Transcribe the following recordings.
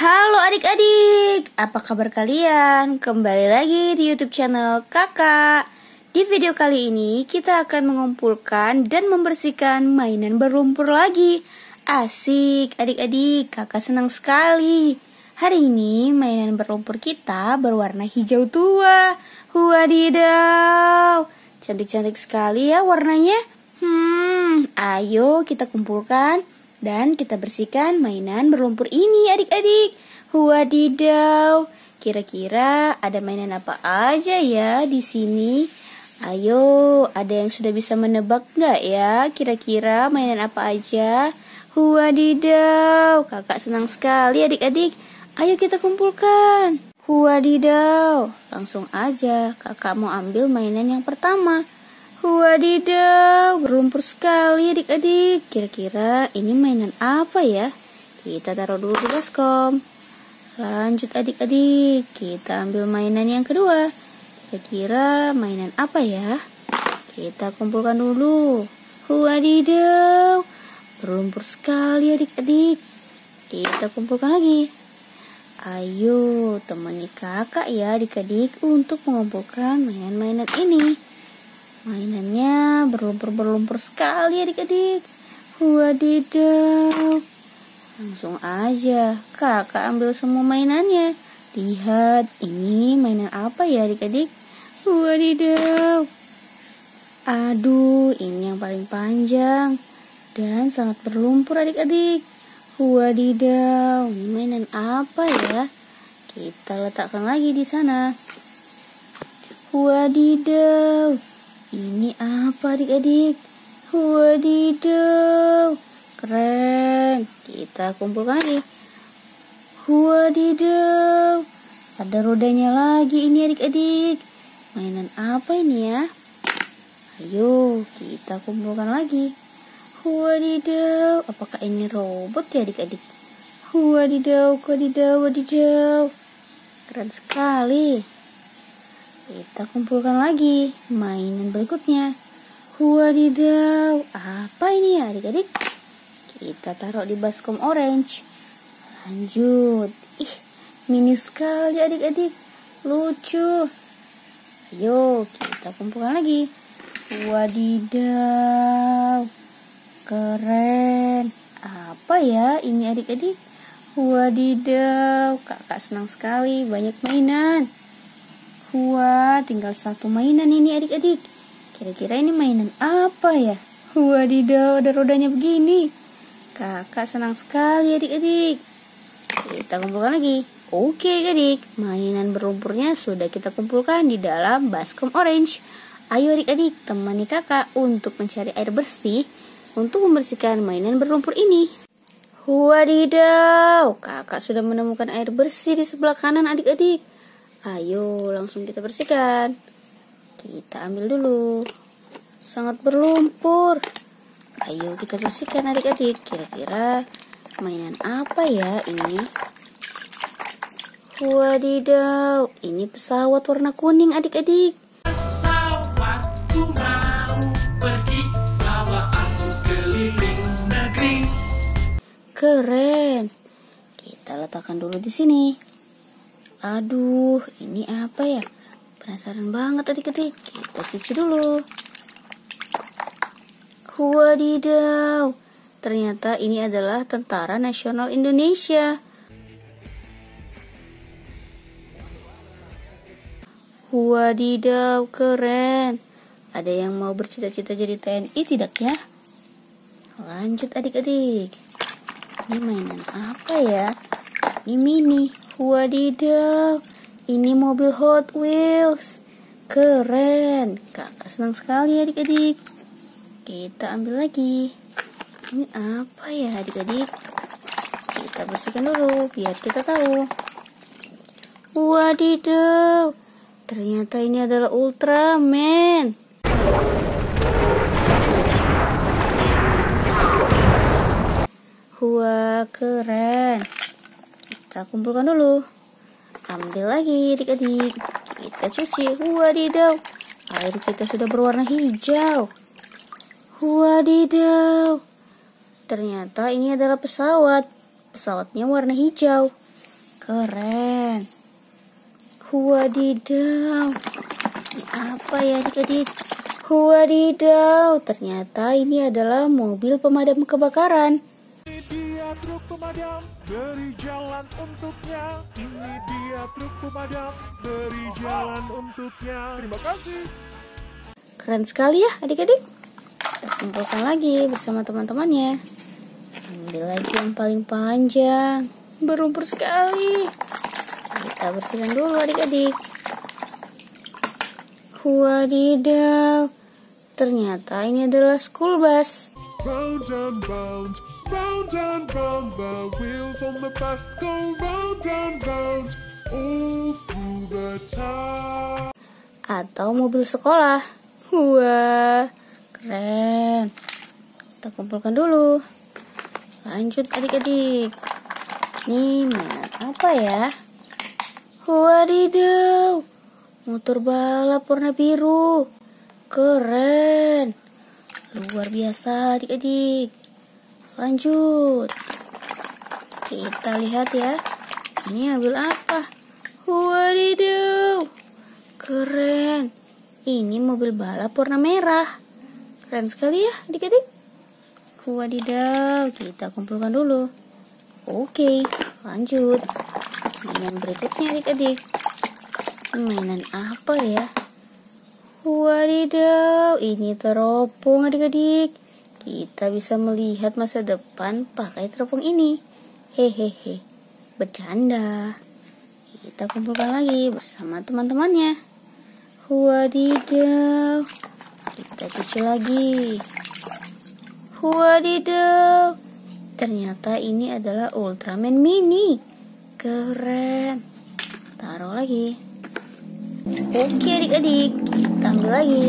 Halo adik-adik, apa kabar kalian? Kembali lagi di YouTube channel Kakak. Di video kali ini kita akan mengumpulkan dan membersihkan mainan berlumpur lagi. Asik, adik-adik, Kakak senang sekali. Hari ini mainan berlumpur kita berwarna hijau tua. Wadidaw, cantik-cantik sekali ya warnanya. Hmm, ayo kita kumpulkan dan kita bersihkan mainan berlumpur ini adik-adik. Wadidaw, kira-kira ada mainan apa aja ya di sini? Ayo, ada yang sudah bisa menebak nggak ya? Kira-kira mainan apa aja? Wadidaw, kakak senang sekali adik-adik. Ayo kita kumpulkan. Wadidaw, langsung aja kakak mau ambil mainan yang pertama. Wadidaw, berlumpur sekali adik-adik. Kira-kira ini mainan apa ya? Kita taruh dulu di baskom. Lanjut adik-adik, kita ambil mainan yang kedua. Kira-kira mainan apa ya? Kita kumpulkan dulu. Wadidaw, berlumpur sekali adik-adik. Kita kumpulkan lagi. Ayo, temani kakak ya adik-adik untuk mengumpulkan mainan-mainan ini. Mainannya berlumpur-berlumpur sekali adik-adik. Wadidaw. Langsung aja kakak ambil semua mainannya. Lihat, ini mainan apa ya adik-adik? Wadidaw. Aduh, ini yang paling panjang. Dan sangat berlumpur adik-adik. Wadidaw, ini mainan apa ya? Kita letakkan lagi di sana. Wadidaw. Ini apa adik-adik? Wadidaw. Keren. Kita kumpulkan lagi. Wadidaw. Ada rodanya lagi ini adik-adik. Mainan apa ini ya? Ayo kita kumpulkan lagi. Wadidaw. Apakah ini robot ya adik-adik? Wadidaw, wadidaw, wadidaw. Keren sekali. Kita kumpulkan lagi mainan berikutnya. Wadidaw, apa ini ya adik-adik? Kita taruh di baskom orange. Lanjut. Ih, mini sekali adik-adik. Lucu. Ayo, kita kumpulkan lagi. Wadidaw. Keren. Apa ya ini adik-adik? Wadidaw, kakak senang sekali banyak mainan. Wah, tinggal satu mainan ini adik-adik. Kira-kira ini mainan apa ya? Wadidaw, ada rodanya begini. Kakak senang sekali adik-adik. Kita kumpulkan lagi. Oke adik-adik, mainan berlumpurnya sudah kita kumpulkan di dalam baskom orange. Ayo adik-adik, temani kakak untuk mencari air bersih untuk membersihkan mainan berlumpur ini. Wadidaw, kakak sudah menemukan air bersih di sebelah kanan adik-adik. Ayo langsung kita bersihkan. Kita ambil dulu. Sangat berlumpur. Ayo kita bersihkan adik-adik. Kira-kira mainan apa ya ini? Wadidaw, ini pesawat warna kuning adik-adik. Keren. Kita letakkan dulu di sini. Aduh, ini apa ya? Penasaran banget adik-adik. Kita cuci dulu. Wadidaw. Ternyata ini adalah Tentara Nasional Indonesia. Wadidaw, keren. Ada yang mau bercita-cita jadi TNI tidak ya? Lanjut adik-adik. Ini mainan apa ya? Ini mini. Wadidaw, ini mobil Hot Wheels. Keren. Kakak senang sekali adik-adik. Kita ambil lagi. Ini apa ya adik-adik? Kita bersihkan dulu biar kita tahu. Wadidaw. Ternyata ini adalah Ultraman. Wah, keren. Kita kumpulkan dulu. Ambil lagi adik-adik. Kita cuci. Wadidaw. Air kita sudah berwarna hijau. Wadidaw. Ternyata ini adalah pesawat. Pesawatnya warna hijau. Keren. Wadidaw. Ini apa ya adik-adik? Wadidaw, ternyata ini adalah mobil pemadam kebakaran. Truk pemadam, beri jalan untuknya. Ini dia truk pemadam, beri jalan untuknya. Terima kasih. Keren sekali ya adik-adik. Kita kumpulkan lagi bersama teman-temannya. Ambil lagi yang paling panjang. Berumpur sekali. Kita bersihkan dulu adik-adik. Wadidaw. Ternyata ini adalah school bus. Round and round, round and round, the wheels on the bus go round and round, all through the town. Atau mobil sekolah. Wah, keren. Kita kumpulkan dulu. Lanjut adik-adik. Nih mainan apa ya? Wadidaw. Motor balap warna biru. Keren. Luar biasa adik-adik. Lanjut. Kita lihat ya. Ini ambil apa? Wadidaw. Keren. Ini mobil balap warna merah. Keren sekali ya adik-adik. Wadidaw. Kita kumpulkan dulu. Oke, lanjut. Mainan berikutnya adik-adik. Mainan apa ya? Wadidaw, ini teropong adik-adik. Kita bisa melihat masa depan pakai teropong ini. Hehehe, bercanda. Kita kumpulkan lagi bersama teman-temannya. Wadidaw, kita cuci lagi. Wadidaw, ternyata ini adalah Ultraman Mini. Keren. Taruh lagi. Oke adik-adik, kita ambil lagi.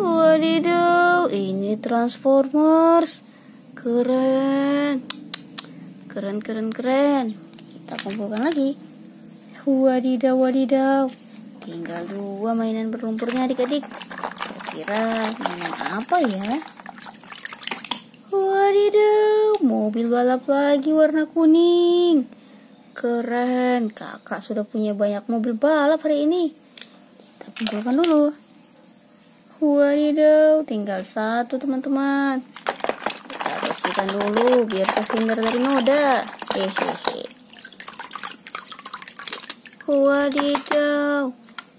Wadidaw, ini Transformers. Keren. Keren, keren, keren. Kita kumpulkan lagi. Wadidaw, wadidaw. Tinggal dua mainan berlumpurnya adik-adik. Kira-kira mainan apa ya? Wadidaw, mobil balap lagi warna kuning. Keren, kakak sudah punya banyak mobil balap hari ini. Kita kumpulkan dulu. Wadidaw, tinggal satu teman-teman. Kita bersihkan dulu biar terhindar dari noda. Hehehe. Wadidaw,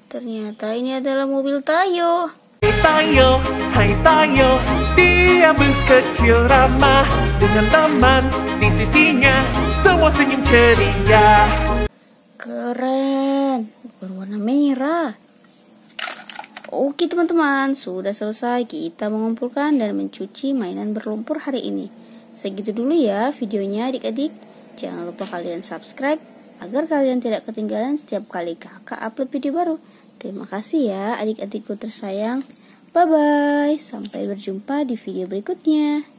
ternyata ini adalah mobil Tayo. Tayo, hai Tayo, dia bus kecil ramah dengan teman di sisinya, semua senyum ceria. Keren, berwarna merah. Oke teman-teman, sudah selesai kita mengumpulkan dan mencuci mainan berlumpur hari ini. Segitu dulu ya videonya adik-adik. Jangan lupa kalian subscribe agar kalian tidak ketinggalan setiap kali kakak upload video baru. Terima kasih ya adik-adikku tersayang. Bye-bye, sampai berjumpa di video berikutnya.